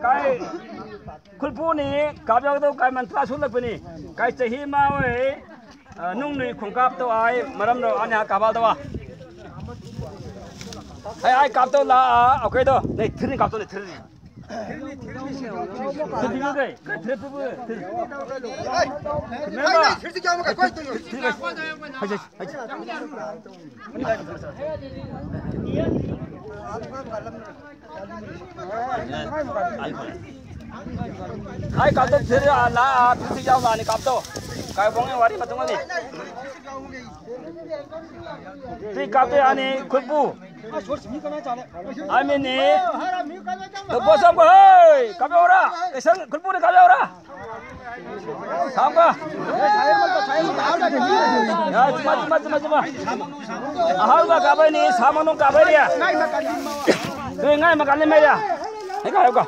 काय खुलपुनी काव्यागदव काय मंत्रा सुलपनी काय चही मावय नुंग नुई खुंकाप तो आय मरम रो आने हा काबाल दवा आय आय काप तो ला ओके दो नहीं थिरनी काप तो नहीं थिरनी ठीक है काय कापतो फिर ला फिर से जाऊंगा नहीं कापतो काय बोंगे वारी बताऊंगा नहीं ती कापते आणि खुशबू आम्ही ने तो बोसम होय कापे ओरा खुशबू ने कापे ओरा Sama. Ya, cuma cuma cuma cuma. Ahal ba kabai ni, sama nung kabai dia. Tui ngai makan ni meja. Hei kau kau.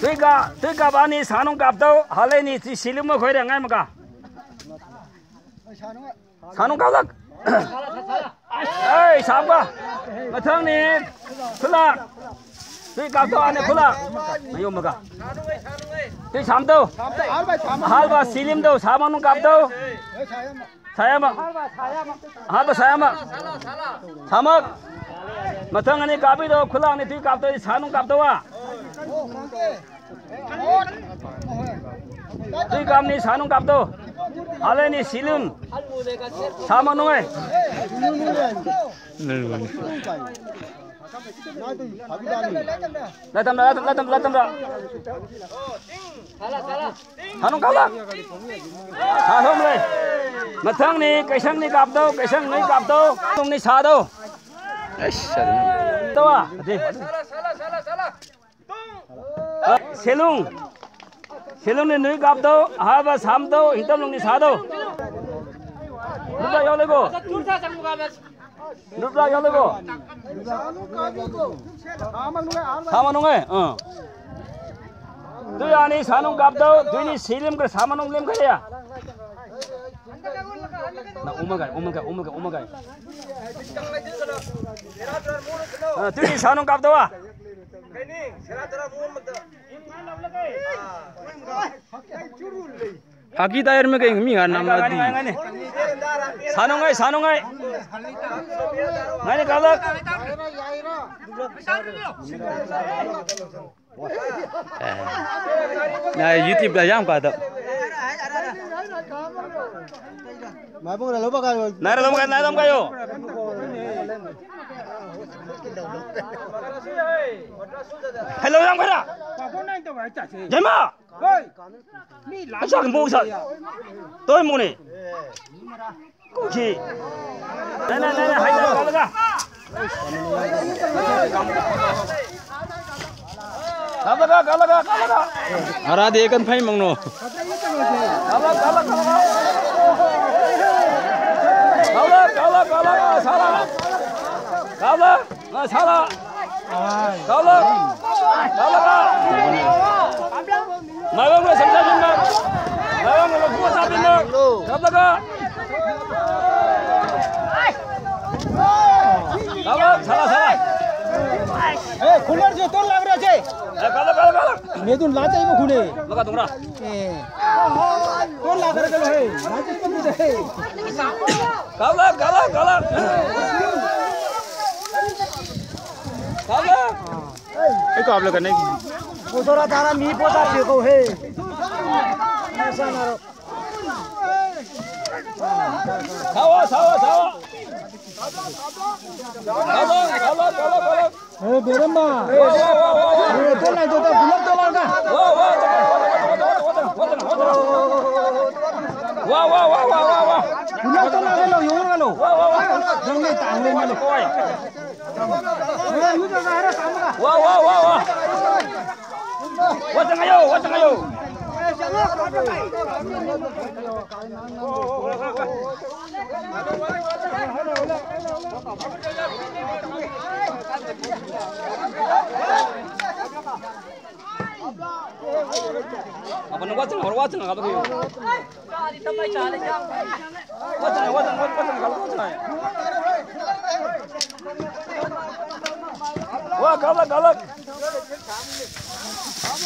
Tui ka tui ka ba ni sanung kap tau halai ni si silim mau kau dia ngai makan. Sanung kau tak? Hey, sama. Macam ni, selak. তুই cup তো আনে খোলা নাই ও মগা তুই সাম দাও হাল বা সিলিম দাও সামান কাপ দাও সায়ামা হাল হ্যাঁ বা সায়ামা সামক মথং আনি কাপি দাও খোলা আনি তুই কাপ তো সানু কাপ দাও তুই কাপ নি সানু কাপ দাও আলে নি সিলিম সামান নয় Latam latam latam latam ra. Hanong kala. Hanong le. Mathang ni kaisang ni kap do kaisang ni kap do tung ni sa do. Eish. Tawa. Salah salah salah salah. Tung. Selung. Selung ni ni kap do ha ba sam do hitam lung ni sa do. Lupa yo lego. Tursa sang muka bas. नुब्ला यालो को सामानुंगे हाँ दुई आनी सानुंग कापदा दुई नी सीलिम कर लेम करिया ना उमगा उमगा उमगा उमगा हाँ दुई नी सानुंग कापदा वा कहीं सिरा तेरा मुंह मत हकी हाँ। तायर में कहीं मिंगा हाँ, नाम ना दी सानोंगाय सानोंगाय नाही कालक Nah, YouTube जाम yang आता Mabung udah lupa Nara lupa kayo, Hello, yang mana? Jema. anh à, sao bố sợ tôi mua này cũng gì này này này hãy ra con ra Kalah kalah kalah kalah. Arah dia kan pay mangno. Kalah kalah kalah. Kalah kalah kalah salah. Kalah nggak salah. Kalah kalah kalah. 마감으로 정사준다 마감으로 후보사빈다 잡다가 나와 살아 살아 ए खुलर जो तोर लाग रहा छे ए काला काला काला मैं तो लाचा ही में खुले लगा तुमरा ए तोर लाग रहा चलो हे लाचा तो मुझे काला काला काला काला ए काबला करने की 보더라 다라 미보다 되고 해. 해산하러. 사와 사와 사와. 가자 가라 가라 가라. 에 베르마. 에 돌나 돌다 불러 돌아가. 와와 와와와와와와. 불러 돌아가로 용으로. 와와와. 정말 땅을 말로. 와 유저가 해라 담가. 와와와와. Watang ayo, watang ayo. अपन वचन और वचन का बकरी गाड़ी सब भाई चाले जा वचन वचन वचन का वचन है वाह गलत गलत ये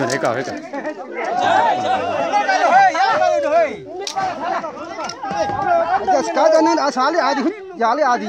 मैंने कहा क्या इसका जाने आसाले आदि जाले आदि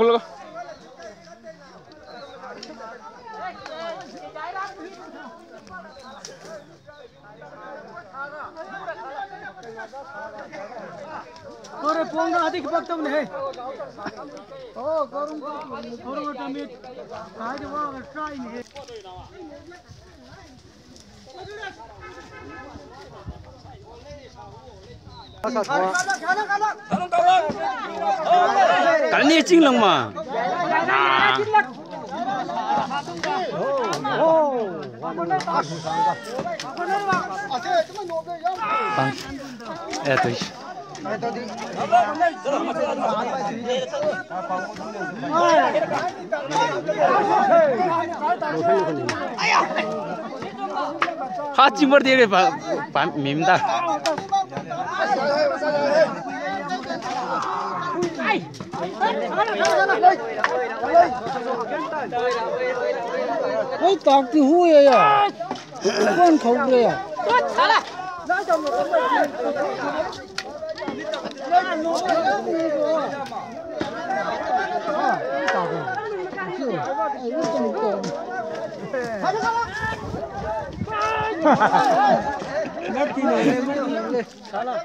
खुलगा खुलगा तोरे पोंगा तो आदि के पक्तम ने ओ गरम और वो टमेट आज वो ट्राई ने खाना खाना खाना खाना 갈니 찡렁마. 방. 에 도시. 하 찡버 대래 반 밈다. Ôi tao cứ hui rồi à? à Con không rồi à Tốt chả là Nó cho một cái bệnh Nó là nó là nó là À, tao rồi Chưa, ấy nó cho một cồn Thôi thôi thôi Nó kì này lên Chả là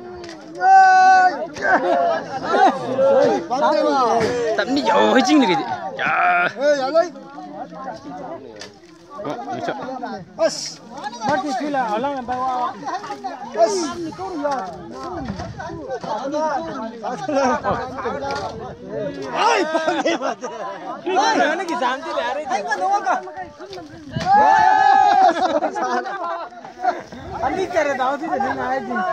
tắm đi dầu hay chinh được gì chà Hãy subscribe cho kênh Ghiền Mì Gõ Để không bỏ lỡ những video hấp dẫn ಅಲ್ಲಿ ಕರೆ ದಾವತಿದೆ ನೀನು ಆಯ್ತೀನಿ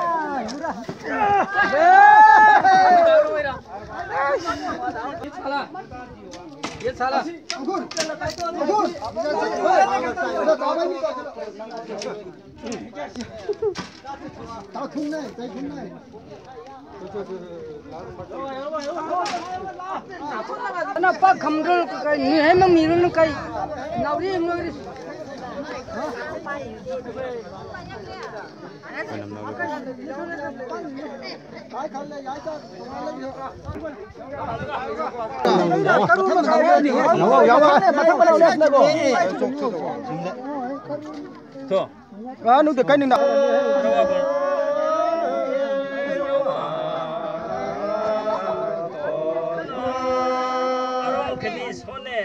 나 빠, 감들, 까, 니, 해명, 이러는, 까, 나, 우리, 뭐, 더. 아, 누구 때 까는 나. खनी सोने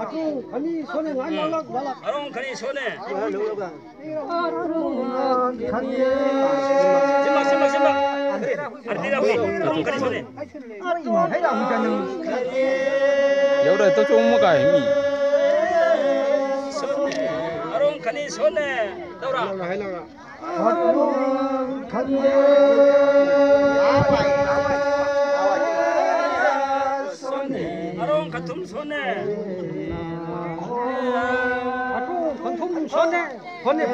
अतु खनी सोने गान लग लग खनी सोने सिमक सिमक सिमक अर्धी राहु अरुण खनी सोने एउटा त चो मका हिमी सोने अरुण खनी सोने दौरा खनी तुम सुने तुम सुने फोने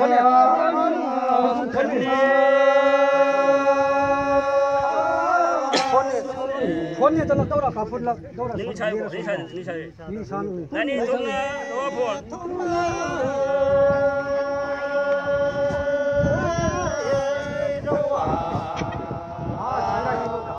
फोने फोन तो लग दौरा का फोन लग दौरा नहीं चाहिए नहीं चाहिए नहीं चाहिए नहीं चाहिए नहीं चाहिए